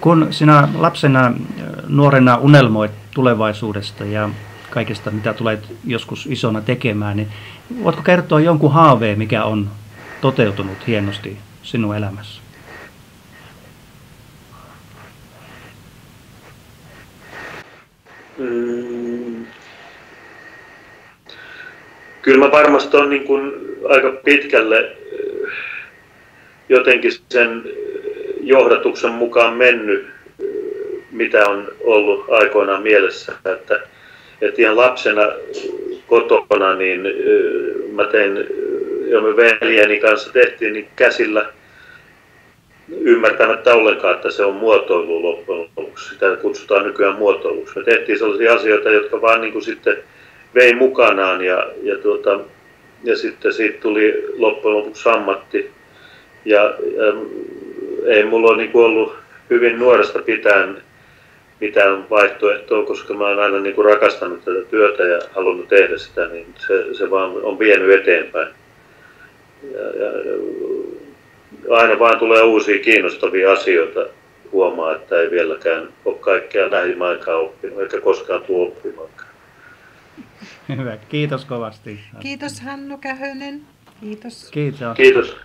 Kun sinä lapsena, nuorena unelmoit tulevaisuudesta ja kaikesta, mitä tulet joskus isona tekemään, niin voitko kertoa jonkun haaveen, mikä on toteutunut hienosti sinun elämässä? Mm. Kyllä mä varmasti on niin kuin aika pitkälle jotenkin sen johdatuksen mukaan mennyt, mitä on ollut aikoinaan mielessä. Että, että ihan lapsena kotona, niin mä tein, jo me veljeni kanssa tehtiin niin käsillä ymmärtämättä ollenkaan, että se on muotoilu loppujen lopuksi. Sitä kutsutaan nykyään muotoiluksi. Me tehtiin sellaisia asioita, jotka vaan niin kuin sitten vei mukanaan ja, ja, tuota, ja sitten siitä tuli loppujen lopuksi ammatti. Ja, ja ei mulla ole niin kuin ollut hyvin nuoresta pitäen mitään vaihtoehtoa, koska mä oon aina niin kuin rakastanut tätä työtä ja halunnut tehdä sitä, niin se, se vaan on vienyt eteenpäin. Ja, ja, aina vaan tulee uusia kiinnostavia asioita. Huomaa, että ei vieläkään ole kaikkea lähimainkaan oppinut, eikä koskaan tuo oppimaan. Hyvä, kiitos kovasti. Kiitos Hannu Kähönen. Kiitos. Kiitos. Kiitos.